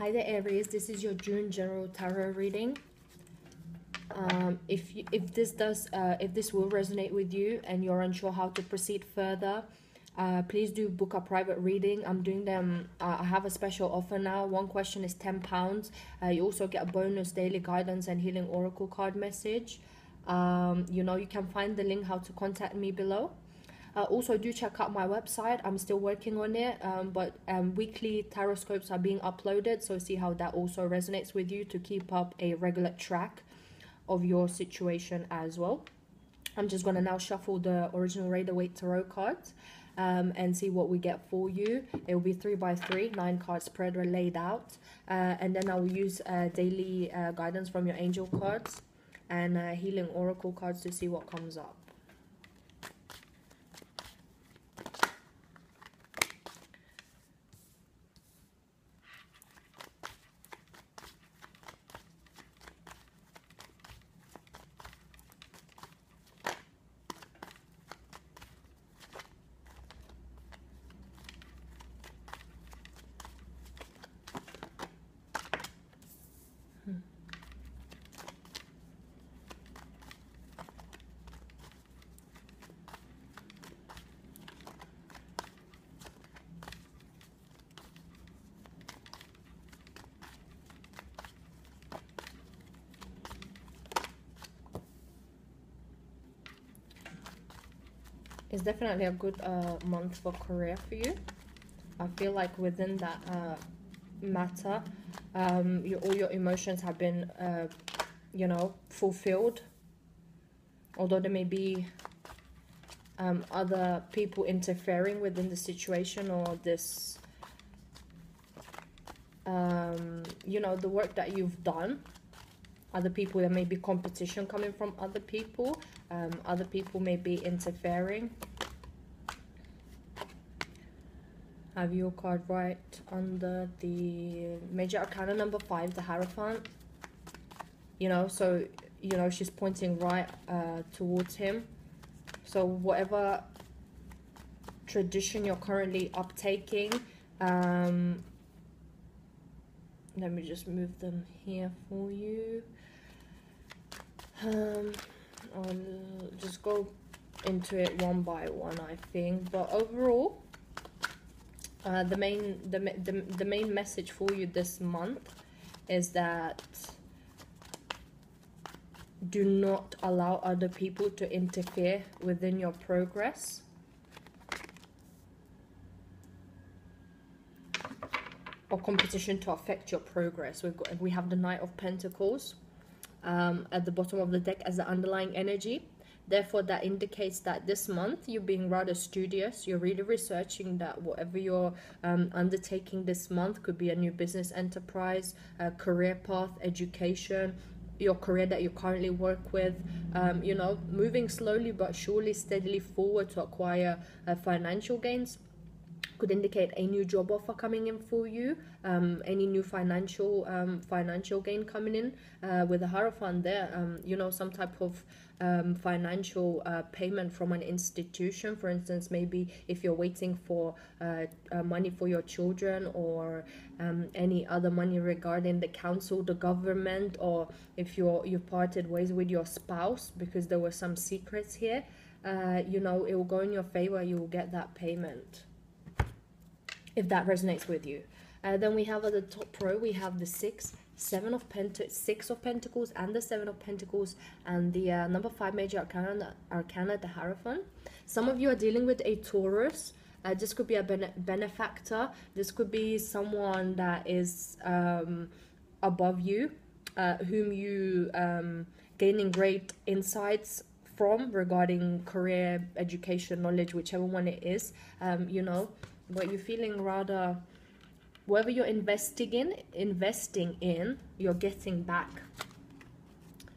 Hi there Aries, this is your June general tarot reading. Um, if you, if this does uh, if this will resonate with you and you're unsure how to proceed further, uh, please do book a private reading. I'm doing them. Uh, I have a special offer now. One question is ten pounds. Uh, you also get a bonus daily guidance and healing oracle card message. Um, you know you can find the link how to contact me below. Uh, also, do check out my website. I'm still working on it, um, but um, weekly tarot scopes are being uploaded. So see how that also resonates with you to keep up a regular track of your situation as well. I'm just gonna now shuffle the original Rider Waite Tarot cards um, and see what we get for you. It will be three by three, nine card spread or laid out, uh, and then I will use uh, daily uh, guidance from your angel cards and uh, healing oracle cards to see what comes up. It's definitely a good uh, month for career for you. I feel like within that uh, matter, um, all your emotions have been, uh, you know, fulfilled. Although there may be um, other people interfering within the situation or this, um, you know, the work that you've done. Other people, there may be competition coming from other people um, other people may be interfering. Have your card right under the major arcana number five, the Hierophant. You know, so, you know, she's pointing right uh, towards him. So whatever tradition you're currently uptaking, um, let me just move them here for you. Um, I'll just go into it one by one, I think. But overall, uh, the main the, the the main message for you this month is that do not allow other people to interfere within your progress. or competition to affect your progress. We've got we have the Knight of Pentacles um, at the bottom of the deck as the underlying energy. Therefore, that indicates that this month you're being rather studious. You're really researching that whatever you're um, undertaking this month could be a new business enterprise, a career path, education, your career that you currently work with, um, you know, moving slowly but surely, steadily forward to acquire uh, financial gains could indicate a new job offer coming in for you, um, any new financial um, financial gain coming in uh, with a Hierophant there, um, you know, some type of um, financial uh, payment from an institution. For instance, maybe if you're waiting for uh, uh, money for your children or um, any other money regarding the council, the government, or if you're you've parted ways with your spouse because there were some secrets here, uh, you know, it will go in your favor. You will get that payment if that resonates with you. Uh, then we have at the top row, we have the six, seven of pent six of pentacles and the seven of pentacles and the uh, number five major arcana, arcana, the Hierophant. Some of you are dealing with a Taurus. Uh, this could be a bene benefactor. This could be someone that is um, above you, uh, whom you um, gaining great insights from regarding career, education, knowledge, whichever one it is. Um, you know, but you're feeling rather whatever you're investing in investing in you're getting back.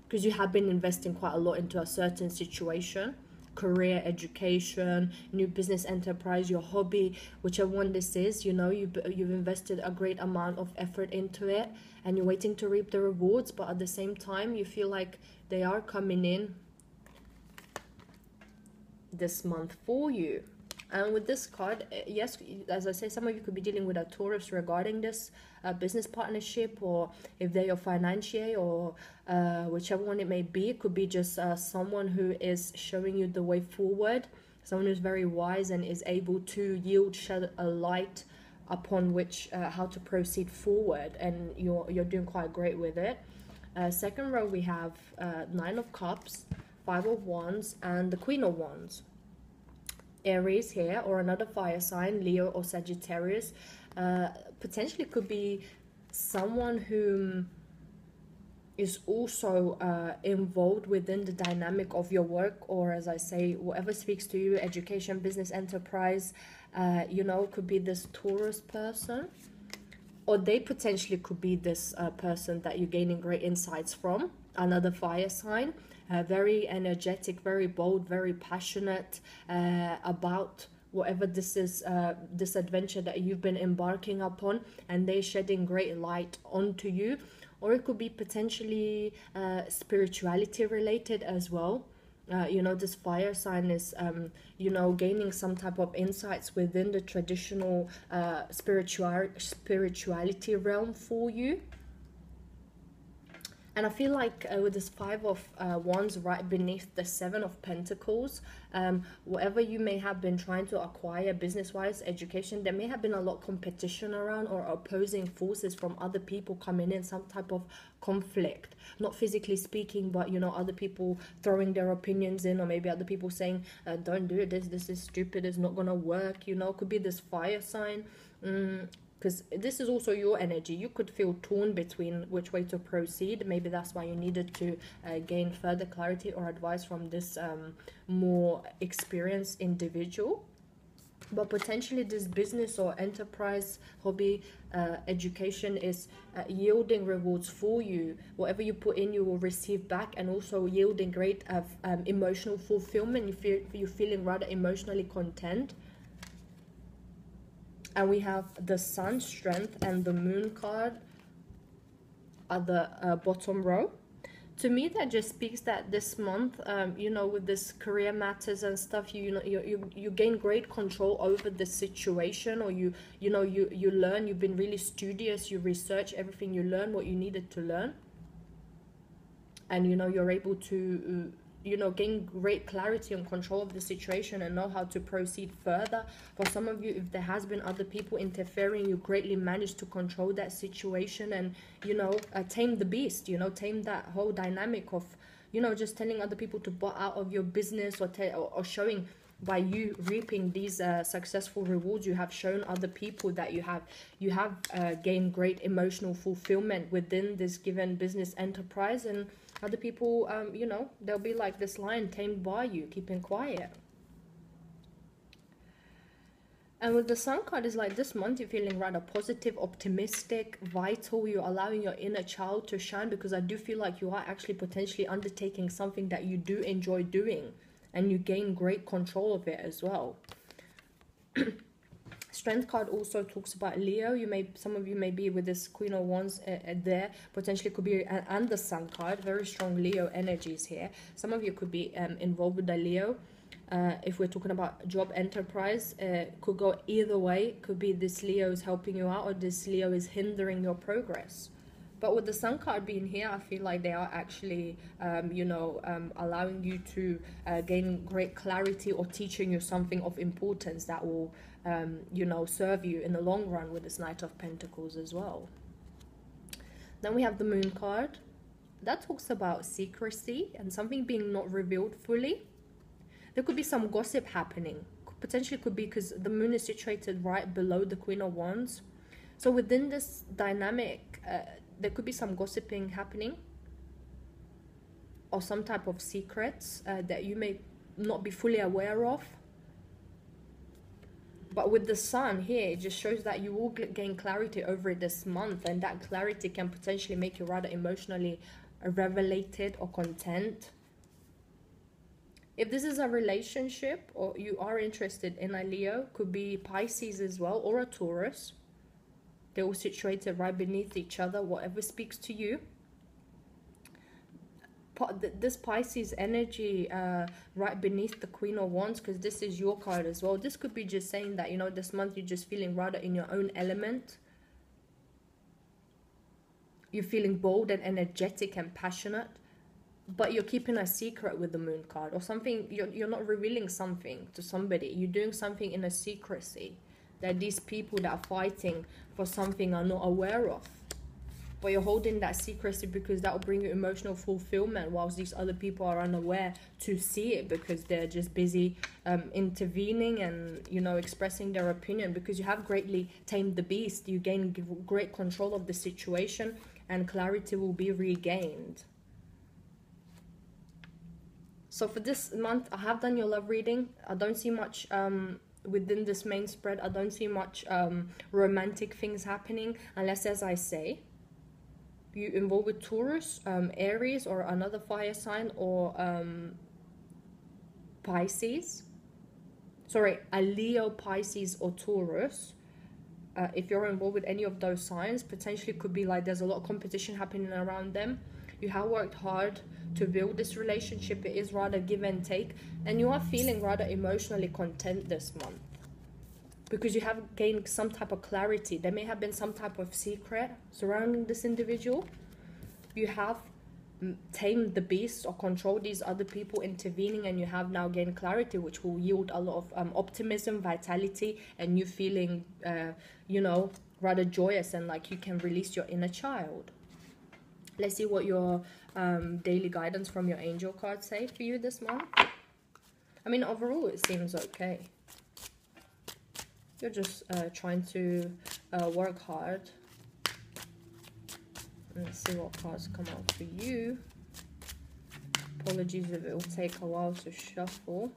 Because you have been investing quite a lot into a certain situation career education new business enterprise your hobby whichever one this is you know you, you've invested a great amount of effort into it and you're waiting to reap the rewards but at the same time you feel like they are coming in this month for you And with this card, uh, yes, as I say, some of you could be dealing with a Taurus regarding this uh, business partnership, or if they're your financier, or uh, whichever one it may be. It could be just uh, someone who is showing you the way forward, someone who's very wise and is able to yield, shed a light upon which uh, how to proceed forward, and you're you're doing quite great with it. Uh, second row, we have Nine of Cups, Five of Wands, and the Queen of Wands. Aries here or another fire sign, Leo or Sagittarius, uh, potentially could be someone who is also uh, involved within the dynamic of your work or as i say whatever speaks to you education business enterprise uh, you know could be this taurus person. Or they potentially could be this uh, person that you're gaining great insights from another fire sign uh, very energetic, very bold, very passionate uh, about whatever this is uh, this adventure that you've been embarking upon and they're shedding great light onto you. Or it could be potentially uh, spirituality related as well. Uh, you know this fire sign is um, you know gaining some type of insights within the traditional uh, spiritual spirituality realm for you and I feel like uh, with this Five of uh, Wands right beneath the Seven of Pentacles, um, whatever you may have been trying to acquire business-wise, education, there may have been a lot of competition around or opposing forces from other people coming in, some type of conflict. Not physically speaking, but, you know, other people throwing their opinions in or maybe other people saying, uh, don't do it, this, this is stupid, it's not going to work, you know, could be this fire sign. Mm, because this is also your energy. You could feel torn between which way to proceed. Maybe that's why you needed to uh, gain further clarity or advice from this um, more experienced individual. But potentially this business or enterprise hobby uh, education is uh, yielding rewards for you. Whatever you put in you will receive back and also yielding great uh, um, emotional fulfillment. You feel you're feeling rather emotionally content and we have the sun strength and the moon card at the uh, bottom row. To me that just speaks that this month um, you know with this career matters and stuff you, you know you, you you gain great control over the situation or you you know you you learn. You've been really studious. You research everything. You learn what you needed to learn. And you know you're able to uh, you know gain great clarity and control of the situation and know how to proceed further. For some of you if there has been other people interfering you greatly managed to control that situation and you know uh, tame the beast you know tame that whole dynamic of you know just telling other people to butt out of your business or, or, or showing by you reaping these uh, successful rewards you have shown other people that you have you have uh, gained great emotional fulfillment within this given business enterprise. And other people, um, you know, they'll be like this lion tamed by you, keeping quiet. And with the sun card is like this month, you're feeling rather positive, optimistic, vital. You're allowing your inner child to shine because I do feel like you are actually potentially undertaking something that you do enjoy doing and you gain great control of it as well. Strength card also talks about Leo. You may some of you may be with this Queen of Wands uh, uh, there. Potentially could be uh, and the Sun card. Very strong Leo energies here. Some of you could be um, involved with the Leo. Uh, if we're talking about job enterprise, uh, could go either way. Could be this Leo is helping you out or this Leo is hindering your progress. But with the Sun card being here, I feel like they are actually, um, you know, um, allowing you to uh, gain great clarity or teaching you something of importance that will um, you know, serve you in the long run with this Knight of Pentacles as well. Then we have the Moon card. That talks about secrecy and something being not revealed fully. There could be some gossip happening. Potentially could be because the Moon is situated right below the Queen of Wands. So within this dynamic, uh, there could be some gossiping happening or some type of secrets uh, that you may not be fully aware of but with the sun here, it just shows that you will gain clarity over this month, and that clarity can potentially make you rather emotionally revelated or content. If this is a relationship or you are interested in a Leo, could be Pisces as well or a Taurus. They're all situated right beneath each other, whatever speaks to you this Pisces energy uh, right beneath the Queen of Wands, because this is your card as well. This could be just saying that, you know, this month you're just feeling rather in your own element. You're feeling bold and energetic and passionate, but you're keeping a secret with the Moon card or something. You're, you're not revealing something to somebody. You're doing something in a secrecy that these people that are fighting for something are not aware of. But you're holding that secrecy because that will bring you emotional fulfillment whilst these other people are unaware to see it because they're just busy um, intervening and you know expressing their opinion. Because you have greatly tamed the beast you gain great control of the situation and clarity will be regained. So for this month i have done your love reading. I don't see much um, within this main spread i don't see much um, romantic things happening unless as i say you involved with Taurus, um, Aries, or another fire sign, or um, Pisces. Sorry, a Leo, Pisces, or Taurus. Uh, if you're involved with any of those signs, potentially could be like there's a lot of competition happening around them. You have worked hard to build this relationship. It is rather give and take, and you are feeling rather emotionally content this month because you have gained some type of clarity. There may have been some type of secret surrounding this individual. You have tamed the beast or controlled these other people intervening and you have now gained clarity which will yield a lot of um, optimism vitality and you feeling uh, you know rather joyous and like you can release your inner child let's see what your um, daily guidance from your angel card say for you this month i mean overall it seems okay you're just uh, trying to uh, work hard. Let's see what cards come out for you. Apologies if it will take a while to shuffle.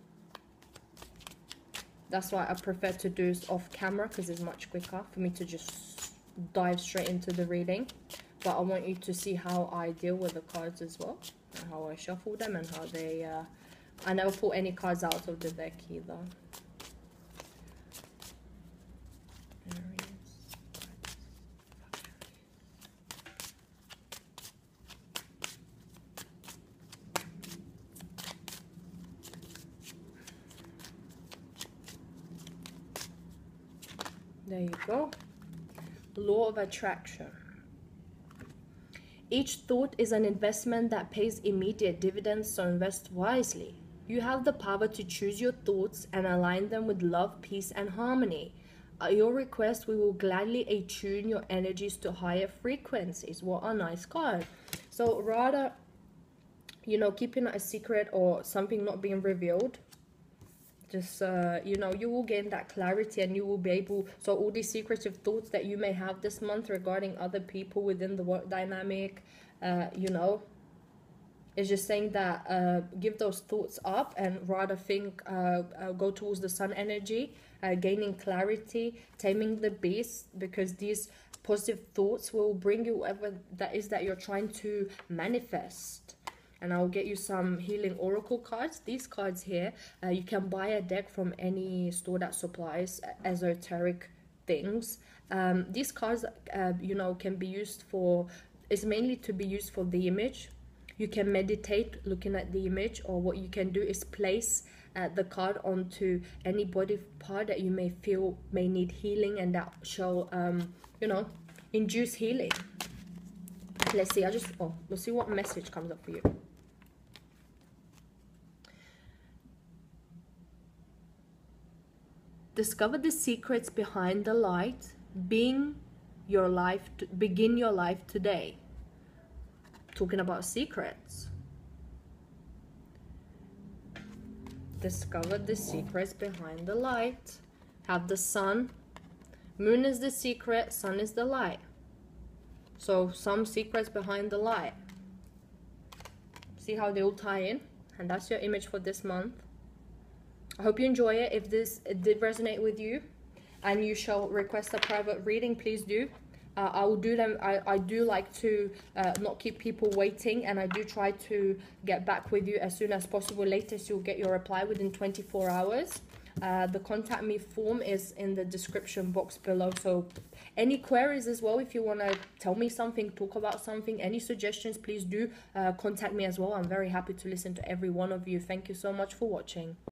That's why I prefer to do this off camera because it's much quicker for me to just dive straight into the reading. But I want you to see how I deal with the cards as well. And how I shuffle them and how they... Uh, I never pull any cards out of the deck either. There you go. Law of attraction. Each thought is an investment that pays immediate dividends, so invest wisely. You have the power to choose your thoughts and align them with love, peace, and harmony. At your request, we will gladly attune your energies to higher frequencies. What a nice card. So rather, you know, keeping a secret or something not being revealed, just uh, you know you will gain that clarity and you will be able so all these secretive thoughts that you may have this month regarding other people within the work dynamic uh, you know is just saying that uh, give those thoughts up and rather think uh, uh, go towards the sun energy uh, gaining clarity taming the beast because these positive thoughts will bring you whatever that is that you're trying to manifest and I'll get you some healing oracle cards. These cards here, uh, you can buy a deck from any store that supplies esoteric things. Um, these cards, uh, you know, can be used for, it's mainly to be used for the image. You can meditate looking at the image or what you can do is place uh, the card onto any body part that you may feel may need healing and that shall, um, you know, induce healing. Let's see, I just, oh, we'll see what message comes up for you. Discover the secrets behind the light. Being your life to, begin your life today. Talking about secrets. Discover the secrets behind the light. Have the sun. Moon is the secret sun is the light. So some secrets behind the light. See how they all tie in? And that's your image for this month I hope you enjoy it. If this did resonate with you and you shall request a private reading, please do. Uh, I will do them. I, I do like to uh, not keep people waiting and I do try to get back with you as soon as possible. Latest, you'll get your reply within 24 hours. Uh, the contact me form is in the description box below. So, any queries as well, if you want to tell me something, talk about something, any suggestions, please do uh, contact me as well. I'm very happy to listen to every one of you. Thank you so much for watching.